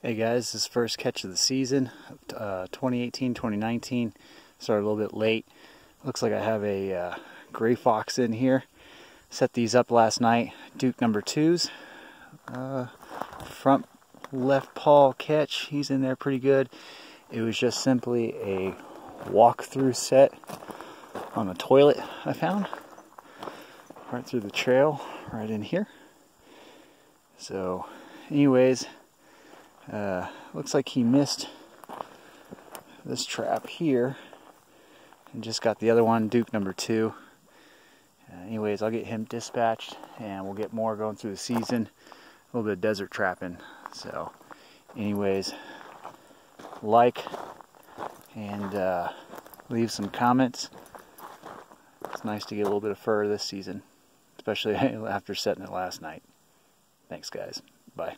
Hey guys, this is first catch of the season, 2018-2019. Uh, Started a little bit late. Looks like I have a uh, gray fox in here. Set these up last night. Duke number twos. Uh, front left paw catch. He's in there pretty good. It was just simply a walk-through set on a toilet I found. Right through the trail, right in here. So, anyways, uh, looks like he missed this trap here and just got the other one, Duke number two. Uh, anyways, I'll get him dispatched and we'll get more going through the season. A little bit of desert trapping. So, anyways, like and uh, leave some comments. It's nice to get a little bit of fur this season, especially after setting it last night. Thanks, guys. Bye.